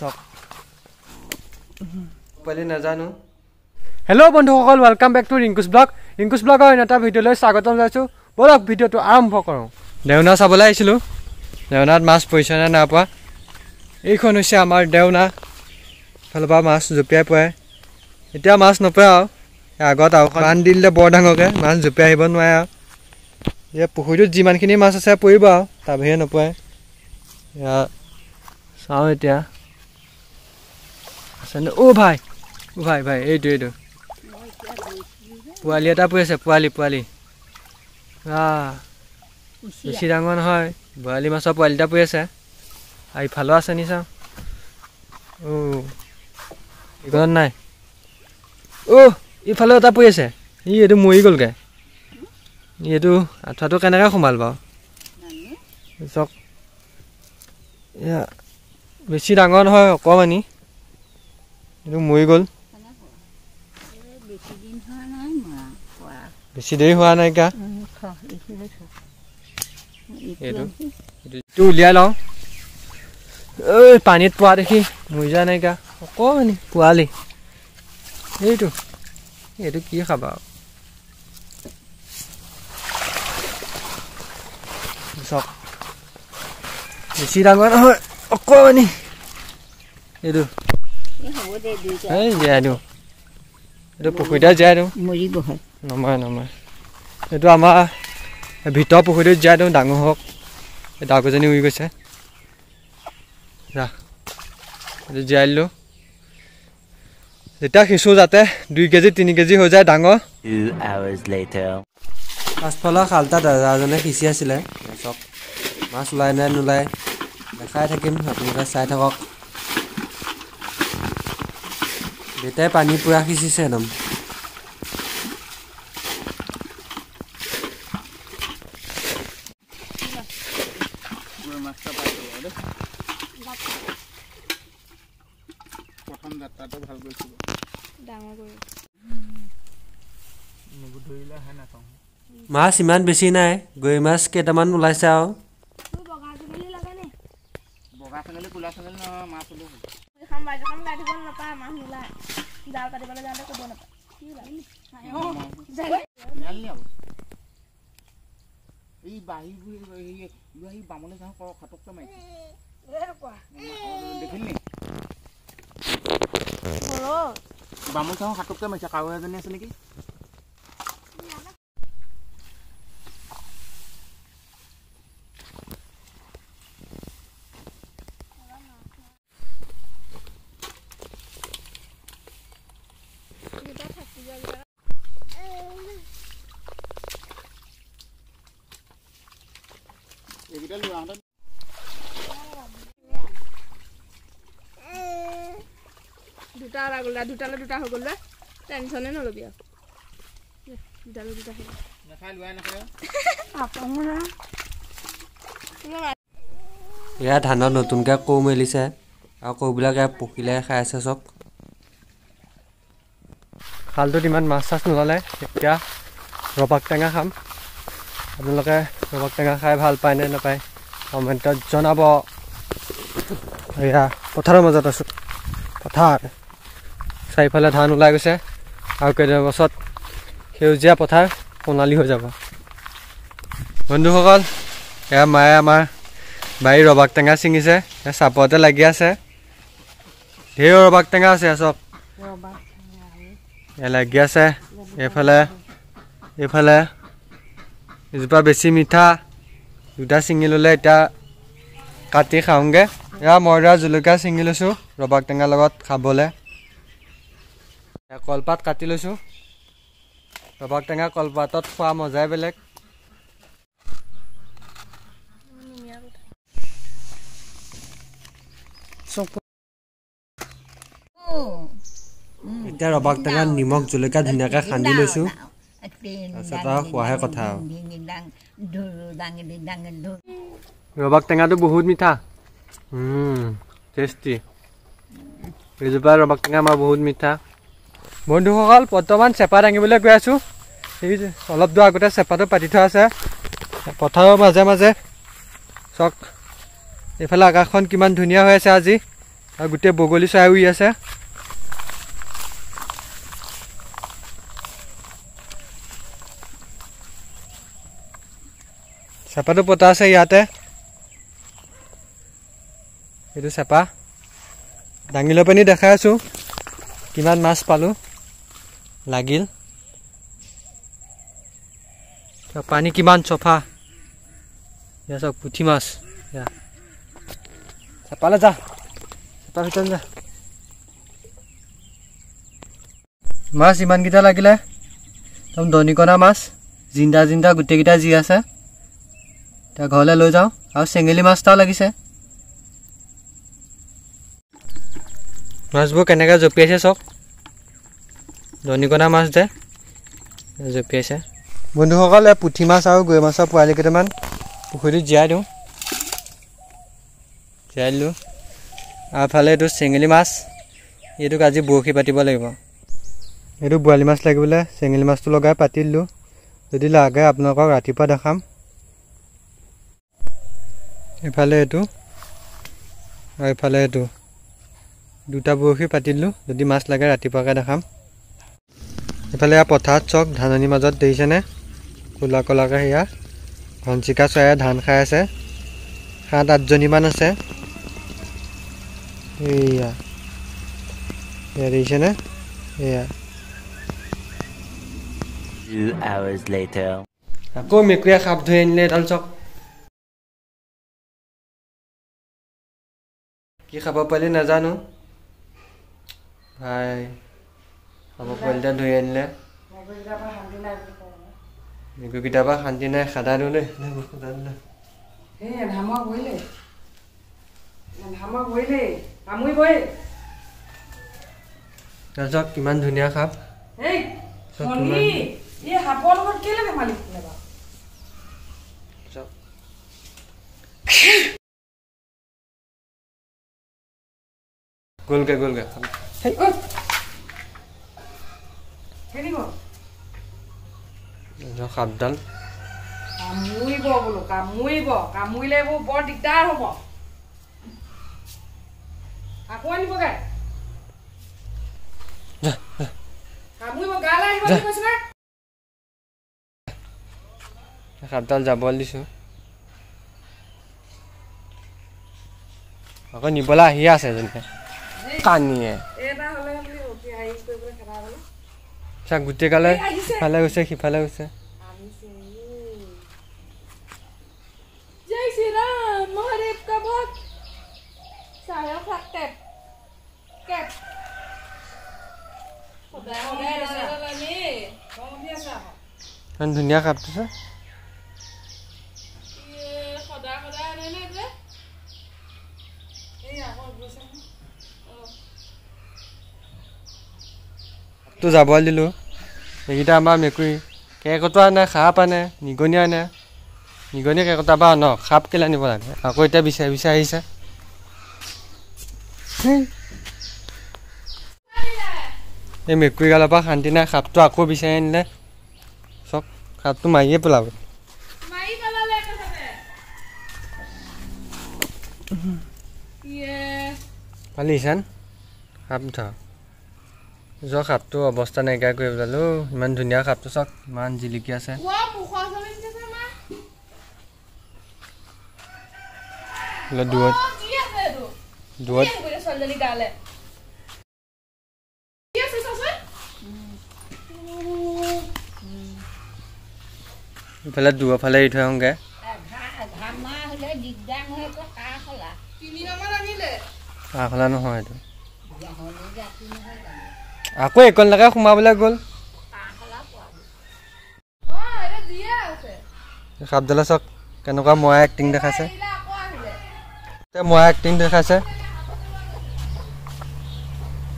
চাওক। পোৱালি নাজানো। হেল্ল' বন্ধুসকল welcome back to Rinkus blog Rinkus ব্লগৰ অন্য এটা ভিডিঅ'লৈ স্বাগতম জনাইছোঁ। ব'লক ভিডিঅ'টো আৰম্ভ কৰোঁ। দেওনা চাবলৈ আহিছিলোঁ। দেওনাত মাছ পৰিছে নে নাই পোৱা? এইখন হৈছে আমাৰ দেওনা। ফালৰ পৰা মাছ জঁপিয়াই পৰে। এতিয়া মাছ নপৰে আৰু। আগত আৰু বান্ধ দি দিলে বৰ ডাঙৰকৈ মাছ জঁপিয়াই আহিব নোৱাৰে আৰু। এতিয়া পুখুৰীটোত যিমানখিনি মাছ আছে পৰিব আৰু তাৰ বাহিৰে নপৰে। এয়া চাওঁ এতিয়া। আছেনে? অ' ভাই ভাই ভাই এইটো এইটো। পোৱালি এটা পৰি আছে পোৱালি পোৱালি। বেছি ডাঙৰ নহয় বৰালি মাছৰ পোৱালি এটা পৰি আছে। আৰু ইফালেও আছে নি চাওঁ অ' এইখনত নাই। অ' ইফালেও এটা পৰি আছে। ই এইটো মৰি গ'লগৈ। ই এইটো আঁঠুৱাটো কেনেকৈ সোমাল বাৰু? চাওক। এয়া বেছি ডাঙৰ নহয় অকণমানি এইটো মৰি গ'ল বেছি দেৰি হোৱা নাইকিয়া এইটো উলিয়াই লওঁ ঐ পানীত পোৱা দেখি মৰি যোৱা নাইকিয়া অকণমানি পোৱালি এইটো এইটো কি খাবা চাওক বেছি ডাঙৰ নহয় অকণমানি এইটো এই জীয়াই দিওঁ এইটো পুখুৰীতে জীয়াই দিওঁ মৰিব হয় নমৰে নমৰে এইটো আমাৰ ভিতৰ পুখুৰীটোত জীয়াই দিওঁ ডাঙৰ হওক এই ডাকজনী উৰি গৈছে যা এইটো জীয়াই দিলোঁ যেতিয়া সিঁচো যাতে দুই কেজি তিনি কেজি হৈ যায় ডাঙৰ Two hours later. পাছফালৰ খালটা দাদাজনে সিঁচি আছিলে মাছ ওলাই নে নোলায় দেখাই থাকিম আপোনালোকে চাই থাকক দেউতাই পানী পূৰা সিঁচিছে একদম প্ৰথম যাত্ৰাটো ভাল কৰিছিলোঁ মাছ ইমান বেছি নাই গৈ মাছ কেইটামান ওলাইছে আৰু হ'ল। এখন বাইকখন গাই দিব নাপায় মাছ নোলায়। জাল পাতিবলৈ যাওঁতে ক'ব নাপায়। কি? এই বাঢ়ি এই বামলৈ যাওঁ কৰ খাটককৈ মাৰিছে। দেখিলি নি? বামুণ চাওঁ খাটককৈ মাৰিছে কাৱৈ এজনী আছে নেকি? এইকেইটা দুটা ওলাই গ'ল দুটালৈ দুটা হৈ গ'ল টেনশ্যনে নল'বি আৰু। দুটালৈ দুটা হৈ এয়া ধানত নতুনকৈ কোৰ মেলিছে আৰু কোৰবিলাক এয়া পকিলে খাই আছে চব। খালটোত ইমান মাছ চাছ নোলালে এতিয়া ৰবাক টেঙা খাম। আপোনালোকে ৰবাক টেঙা খাই ভাল পায় নে নাপায় কমেণ্টত জনাব। এয়া পথাৰৰ মাজত আছোঁ। পথাৰ। চাৰিওফালে ধান ওলাই গৈছে আৰু কেইদিনমান পাছত সেউজীয়া পথাৰ সোণালী হৈ যাব। বন্ধুসকল এয়া মায়ে আমাৰ বাৰী ৰবাক টেঙা ছিঙিছে এয়া চাপৰতে লাগি আছে। ধেৰ ৰবাক টেঙা আছে চব। এয়া লাগি আছে এইফালে এইফালে এজোপা বেছি মিঠা দুটা ছিঙি ল'লে এতিয়া কাটি খাওঁগৈ এয়া ময়দা জলকীয়া ছিঙি লৈছোঁ ৰবাক টেঙাৰ লগত খাবলৈ কলপাত কাটি লৈছোঁ ৰবাক টেঙা কলপাতত খোৱা মজাই বেলেগ এতিয়া ৰবাক টেঙাত নিমখ জলকীয়া ধুনীয়াকৈ সানি লৈছোঁ ৰবাক টেঙাটো বহুত মিঠা টেষ্টি এইজোপা ৰবাক টেঙা আমাৰ বহুত মিঠা বন্ধুসকল বৰ্তমান চেপা দাঙিবলৈ গৈ আছোঁ এই যে অলপ দূৰ আগতে চেপাটো পাতি থোৱা আছে পথাৰৰ মাজে মাজে চাওক এইফালে আকাশখন কিমান ধুনীয়া হৈ আছে আজি আৰু গোটেই বগলী চৰাই উৰি আছে চেপাটো পতা আছে ইয়াতে এইটো চেপা দাঙি লৈ পিনি দেখাই আছোঁ কিমান মাছ পালোঁ লাগিল পানী কিমান চফা এয়া চাওক পুঠি মাছ এয়া চেপালে যা চেপা ভিতৰত যা মাছ ইমানকেইটা লাগিলে একদম দনিকণা মাছ জিন্দা জিন্দা গোটেইকেইটা যি আছে এতিয়া ঘৰলৈ লৈ যাওঁ। আৰু চেঙেলী মাছ এটাও লাগিছে। মাছবোৰ কেনেকৈ জঁপিয়াইছে চাওক দনিকণা মাছ যে জঁপিয়াইছে। বন্ধুসকল এই পুঠি মাছ আৰু গৈ মাছৰ পোৱালি কেইটামান পুখুৰীটোত জীয়াই দিওঁ। জীয়াই দিলোঁ। আৰু এফালে এইটো চেঙেলী মাছ। এইটোক আজি বৰশী পাতিব লাগিব। এইটো বৰালি মাছ লাগিবলৈ। চেঙেলী মাছটো লগাই পাতি দিলোঁ। যদি লাগে আপোনালোকক ৰাতিপুৱা দেখাম। এইফালে এইটো আৰু এইফালে এইটো। দুটা বৰশী পাতি দিলোঁ যদি মাছ লাগে ৰাতিপুৱাকৈ দেখাম। এইফালে এয়া পথাৰত চাওক ধাননিৰ মাজত দেখিছেনে ক'লা ক'লাকৈ সেয়া। ঘনচিকা চৰায়ে ধান খাই আছে। সাত আঠজনীমান আছে। এইয়া। এয়া দেখিছেনে এয়া Two hours later. আকৌ মেকুৰীয়ে সাপ ধৰি আনিলে এডাল চাওক কি খাব পাৰিলে নাজানো। ভাই খাব পাৰিলে ধৰি আনিলে। মেকুৰীকেইটাৰ শান্তি নাই খাদা দিলে চাওক কিমান ধুনীয়া সাপ। এই চাওক শনি কিমান এই সাপৰ লগত কেলে ধেমালি কৰিলে বাৰু চাওক গ'লগে গ'লগে সাপডাল কামুৰিব বোলো কামুৰিব কামুৰিলে এইবোৰ বৰ দিগদাৰ হ'ব। আকৌ আনিবগে। কামুৰিব গালৈ আহিব বুলি কৈছে নে? সাপডাল যাবলৈ দিছোঁ। আকৌ নিবলৈ আহিয়ে আছে যেনে কানিয়ে। এটা হ'লে বুলি ৰখি হেৰি কৰিবলৈ খেদা হ'লে চাওক গোটেই গালে এই আহিছে। ইফালে গৈছে সিফালে গৈছে। জয় শ্ৰীৰাম মহাদেৱ কা ভক্ত চাৰা ফাট টেপ কেপ সদায় সদায় এডাল এডাল আনি খং উঠি আছে আকৌ ইমান ধুনীয়া সাপটো চাই ইয়ে, সদায় সদায় আনে নে যে এই আকৌ গৈছে নহয়। তো যাবলৈ দিলোঁ। এইকেইটা আমাৰ মেকুৰী। কেৰ্কেটুৱা আনে সাপ আনে নিগনি আনে। নিগনি কেৰ্কেটুৱা বা আনক সাপ কেলৈ আনিব লাগে? আকৌ এতিয়া বিচাৰি বিচাৰি আহিছে। এই মেকুৰীগালৰ পৰা শান্তি নাই সাপটো আকৌ বিচাৰি আনিলে। চক সাপটো মাৰিয়ে পেলাব। মাৰি পেলালে একেচাতে ইয়ে পালি ইছান সাপ উঠা। যোৱা সাপটো অৱস্থা নাইকিয়া কৰি পেলালো। ইমান ধুনীয়া সাপটো চাওক ইমান জিলিকি আছে। দূৰত দূৰত ইফালে দূৰৰ ফালে এৰি থৈ আহোঁগৈ। ঘামা হ'লে দিগদাৰ নহয় আকৌ কাহ হলা তিনি নামান আনিলে। আখলা নহয় এইটো গাহৰি জাতি নহয় জানো আকৌ এইকণলৈকে সোমাবলৈ গ'ল সাপডালে চাওক কেনেকুৱা মৰা এক্টিং দেখাইছে মৰা এক্টিং দেখাইছে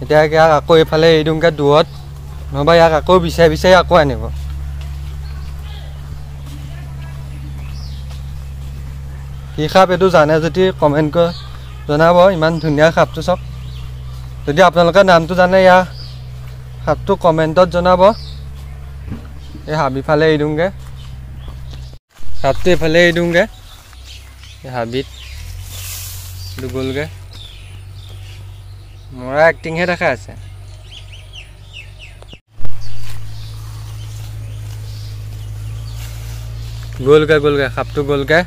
এতিয়া ইয়াক আকৌ এইফালে এৰি দিওঁগৈ দূৰত নহ'বা ইয়াক আকৌ বিচাৰি বিচাৰি আকৌ আনিব কি সাপ এইটো জানে যদি কমেণ্ট কৰি জনাব ইমান ধুনীয়া সাপটো চাওক যদি আপোনালোকে নামটো জানে ইয়াৰ সাপটো কমেণ্টত জনাব। এই হাবি ফালে এৰি দিওঁগৈ সাপটো এইফালে এৰি দিওঁগৈ এই হাবিত গ'লগৈ মৰা এক্টিংহে দেখা আছে। গ'লগৈ গ'লগৈ সাপটো গ'লগৈ।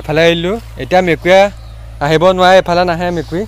এফালে এৰিলোঁ। এতিয়া মেকুৰীয়ে আহিব নোৱাৰে এফালে নাহে মেকুৰী।